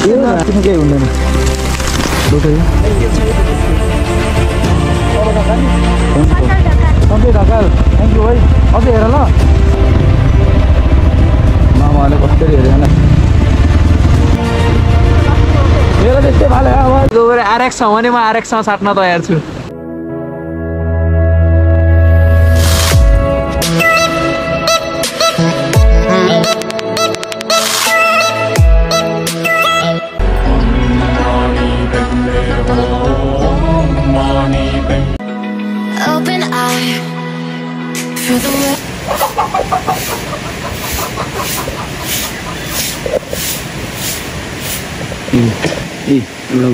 केही हुँदैन सधैँ ढकाल थ्याङ्क यू भाइ अझै हेर ल मामाले कसरी होइन मेरो त्यस्तै भाले आरएक्स छ भने म आरएक्ससँग साट्न तयार छु।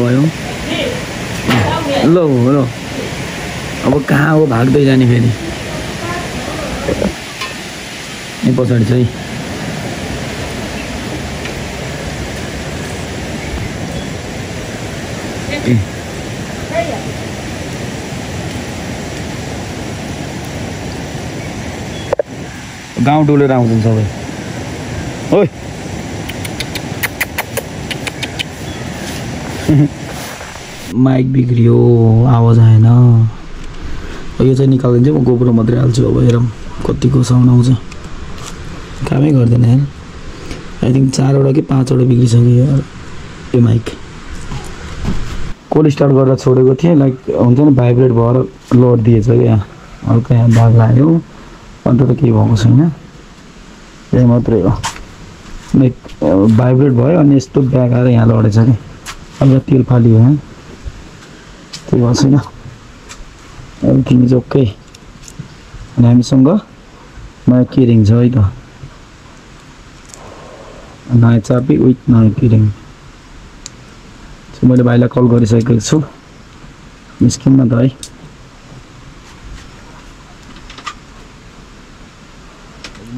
गयो ल हो ल। अब कहाँ हो भाग्दै जाने फेरि? ए पछाडि छ है ए। गाउँ डुलेर आउँछन् सबै। ओइ। माइक बिग्रियो आवाज आएन। यो चाहिँ निकालिदिन्छु म गोप्रो मात्रै हाल्छु अब हेरौँ कतिको साउन्ड आउँछ। कामै गर्दैन यार आई थिङ्क चारवटा कि पाँचवटा बिग्रिसक्यो यो माइक। कोल स्टार्ट गरेर छोडेको थिएँ लाइक हुन्छ नि भाइब्रेट भएर लोड दिएछ क्या। हल्का यहाँ दाग लाग्यो। अन्त त केही भएको छैन। त्यही मात्रै हो। लाइक भाइब्रेट भयो अनि यस्तो ब्याग आएर यहाँ लडेछ कि अब तेल फालियो है। त्यही भएको छैन। Everything is okay. अनि हामीसँग नयाँ किरिङ छ है त। नयाँ चाबी विथ नयाँ किरिङ। मैले भाइलाई कल गरिसकेको छु। निस्किउँ न त है?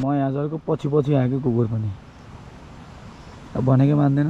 म यहाँ जरको पछि पछि आएको कुकुर पनि। अब भनेकै मान्दैन।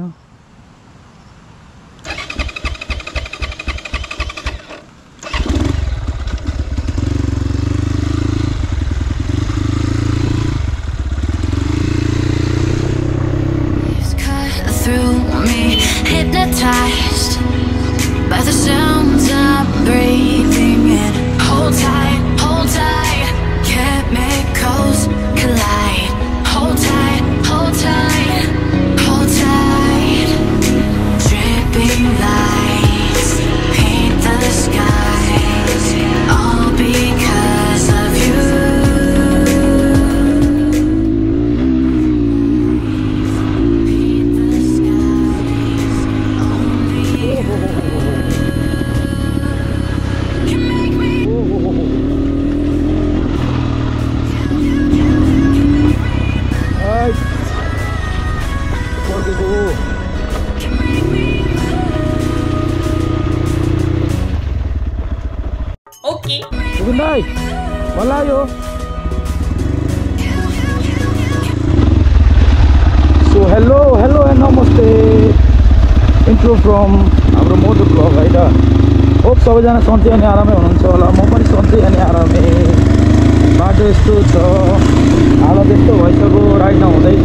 ओके भाइ बल्ल आयो सो हेलो हेलो एन्ड नमस्ते इन्ट्रो फ्रम हाम्रो मोटो ब्लग है त होप सबैजना सन्चै अनि आरामै हुनुहुन्छ होला म पनि सन्चै अनि आरामै बाटो यस्तो छ हालत यस्तो भइसक्यो राइड नहुँदै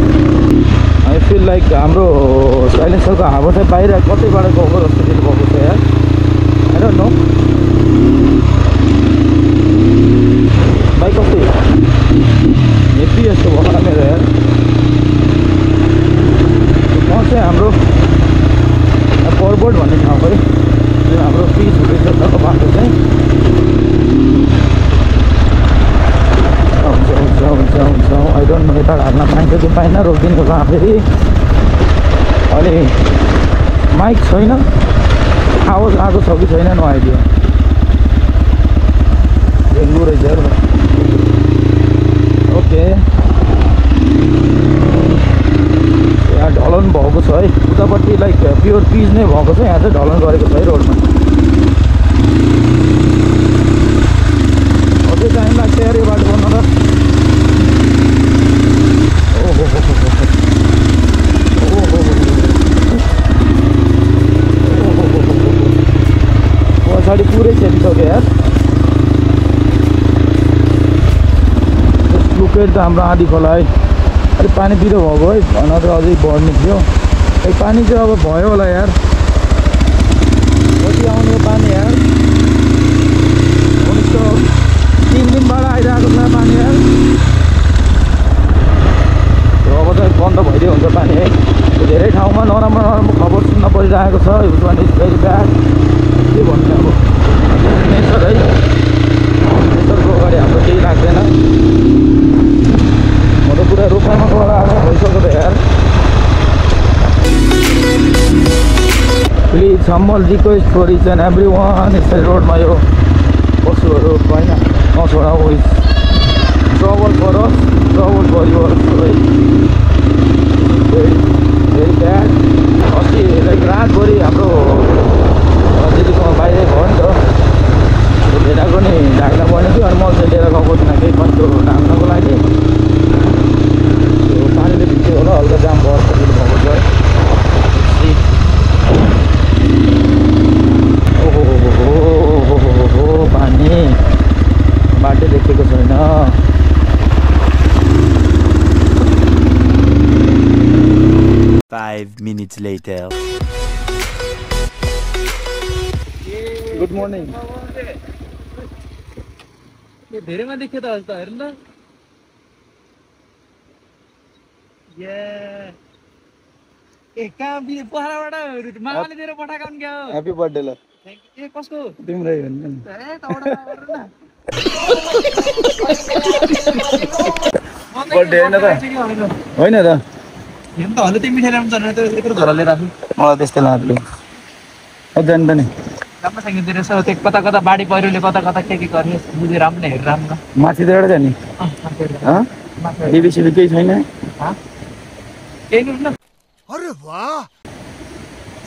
आई फिल लाइक हाम्रो साइलेन्सरको हावा चाहिँ बाहिर कतैबाट गएको जस्तो फिल भएको छ आई डोन्ट नो? बाइक कस्तो? हेप्पी जस्तो भयो मेरो यार। म चाहिँ हाम्रो पर्बोट भन्ने ठाउँ है जुन हाम्रो पिच हुँदैछ तल बाटो चाहिँ। हुन्छ हुन्छ हुन्छ हुन्छ। आई डोन्ट नो यता हाल्न पाइन्छ कि पाइन रोकिदिनु कहाँ फेरि? अनि माइक छैन? आवाज आएको छ कि छैन नो आइडिया। डेङ्गु रहेछ ओके। यहाँ ढलन भएको छ है। उतापट्टि लाइक प्योर पिच नै भएको छ यहाँ चाहिँ ढलन गरेको छ है रोडमा अझै टाइम लाग्छ यार यो बाटो बन्न त ओहो हो हो हो हो। ओहो हो हो हो। ओहो हो हो हो हो। पछाडि पुरै छेपिसक्यो यार लुकेट त हाम्रो आधी खोला है अलिक पानी पिरो भएको है। नत्र अझै बढ्ने थियो। पानी चाहिँ अब भयो होला यार। For each and every one यसरी रोडमा यो पशुहरू होइन नछोडाऊ trouble for us trouble for your very bad अस्ति लाइक रातभरि हाम्रो दिदीकोमा बाहिरै भयो नि त। भेडाको नि ढाक्न पर्ने थियो अनि मैले चाहिँ लिएर गएको थिइनँ केही कस्तो ढाक्नको लागि? पानीले भिज्यो होला हल्का जाम भयो जस्तो भएको छ है See? ओहो पानी बाटो देखेको छैन Five minutes later. Good morning यो धेरैमा देखियो त आज त हेर्नु त ये ए कहाँ बि पोखराबाट मामाले दिएर पठाएको नि क्या हो ह्याप्पी बर्थडे ल Thank you। ए कसको तिम्रै हो नि ए Birthday होइन त? होइन त हेर्नु त हल्ले त्यो मिठाई राम्रो छैन त्यो यत्रो झोला लिएर आएको मलाई त्यस्तै लाग्यो जानु त नि राम्रो छैन त्यो रहेछ त्यो कता कता बाढी पहिरोले कता कता के के गर्ने बुझेर राम्रो हेरेर राम्रो माथि त एउटा केही छैन न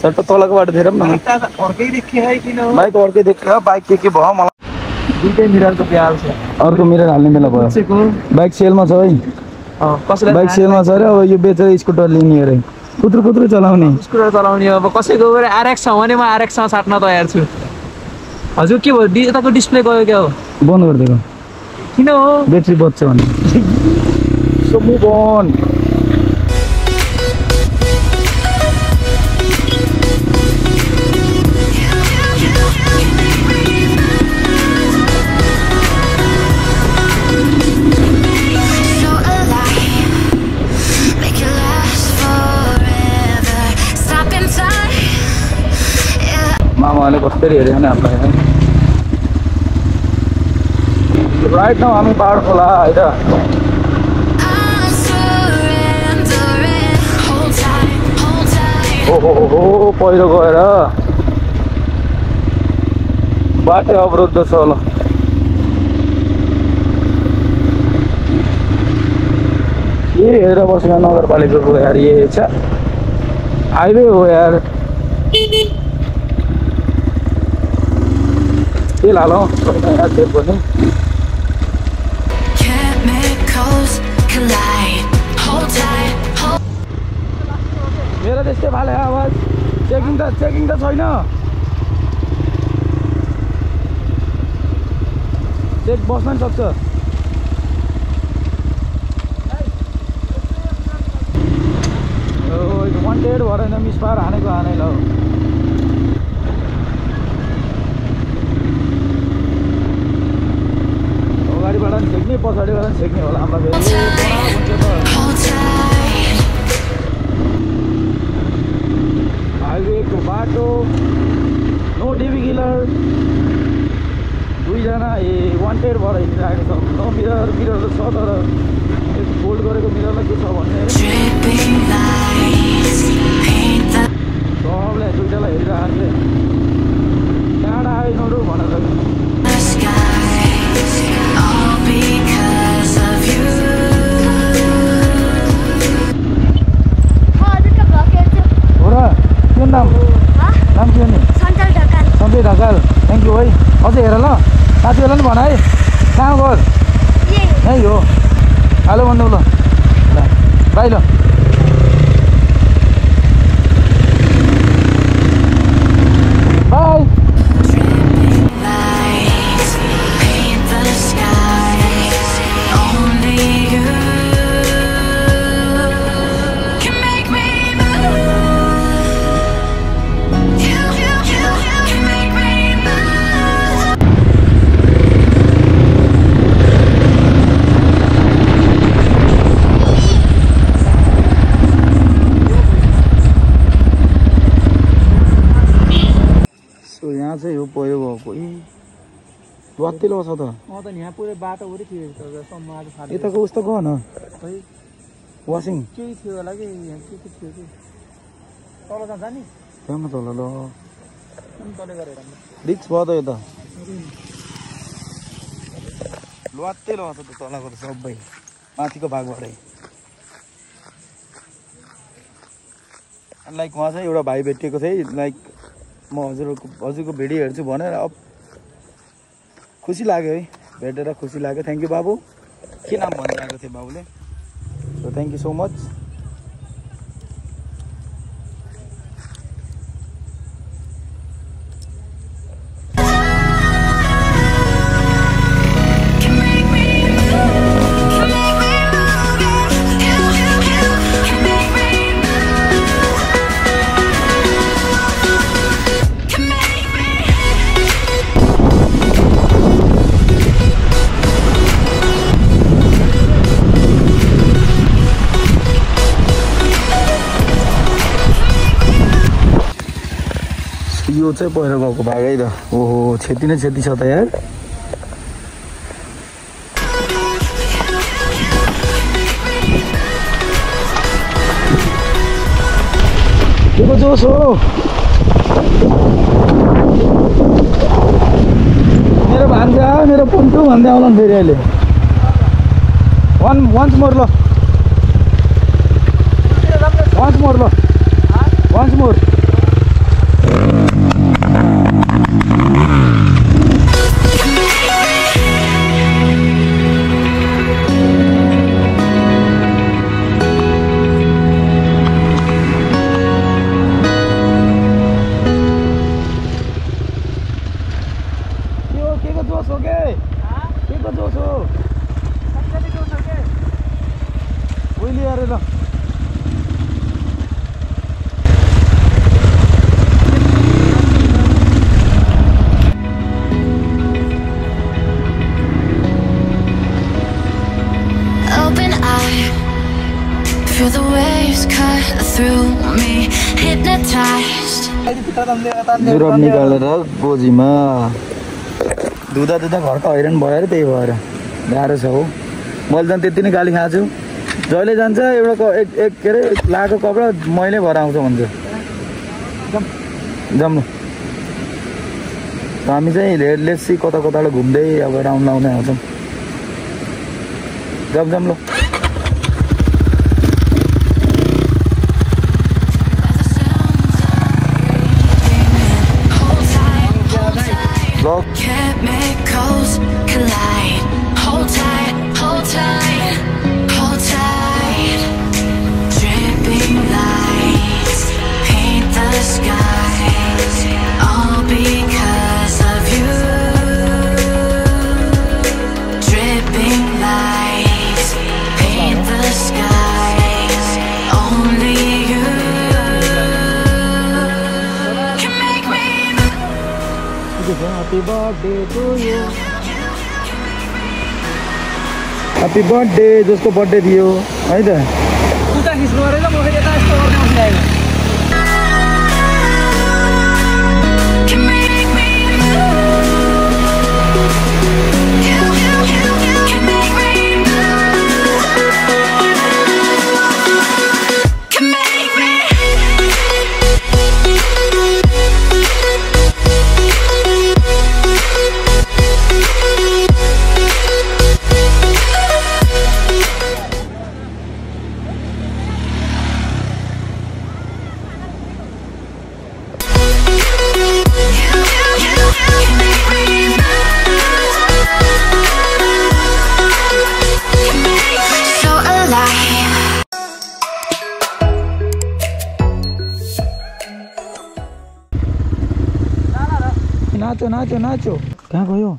सट्ट तलको बाटो धेरै पनि अर्कै देखियो है किन हो बाइक अर्कै देख्यो बाइक के के भयो मलाई दुइटै मिररको प्याल छ अर्को मिरर हाल्ने बेला भयो बाइक सेलमा छ है बाइक सेलमा छ अरे अब यो बेचेर स्कुटर लिने अरे। कुत्रु कुत्रु चलाउने। स्कुटर चलाउने अब कसैको गएर आरएक्स छ भने म आरएक्ससँग साट्न तयार छु। हजुर के भयो? यताको डिस्प्ले गयो क्या हो? बन्द गरिदिएको। किन हो? ब्याट्री बज्छ भने। राइट नाउ हामी पाहाड खोला होइन I'm hold tight. ओहो पहिरो गएर बाटो अवरुद्ध छ होला के हेरेर बसेको नगरपालिकाको यार ये छ हाइवे हो यार यार त्यो पनि. मेरो त्यस्तै फाले आवाज। चेकिङ त चेकिङ त छैन। चेक बस्न नि सक्छ। वान्टेड भएर मिसपार हानेको हानै ल अगाडिबाट पनि छेक्ने पछाडिबाट छेक्ने होला Hold फेरि। ए लत्ते लस त। म त यहाँ पुरै बाटो वरि थियो सम्म आज फाल्यो यताको उस्तो गयो न। वासिङ। केही थियो होला कि यहाँ के के थियो कि? तल जान्छ नि। त्यहाँ न तल ल। रिच भयो त यता लत्ते लस त तलको त सबै। माथिको भागबाटै। लाइक उहाँ चाहिँ एउटा भाइ भेटिएको थिएँ लाइक म हजुरको हजुरको भिडियो हेर्छु भनेर अब खुसी लाग्यो है। भेटेर खुसी लाग्यो। थ्याङ्क यू बाबु। के नाम भनिरहेको थियो बाबुले? So thank you so much यो चाहिँ पहिरो गएको भाग है त। ओहो क्षति नै क्षति छ त यार। जोस हो? मेरो भान्जा मेरो पन्टु भन्दै आउला फेरि अहिले। वान वान्स मोर ल। वान्स मोर ल। वान्स मोर through निकालेर गोजीमा धुँदा धुँदा घरको हैरान भयो अरे त्यही भएर गाह्रो छ हो। मैले झन् त्यति नै गाली खाएको छु जहिले जान्छ एउटा एक एक के अरे लगाएको कपडा मैले भएर आउँछ भन्छ। जाउँ न हामी चाहिँ हेडलेस कता कताबाट घुम्दै अब राउन्ड लाउने आउँछौँ। जाउँ जाउँ ल। ह्याप्पी बर्थडे जसको बर्थडे दियो है। त नाचो नाचो नाचो कहाँ गयो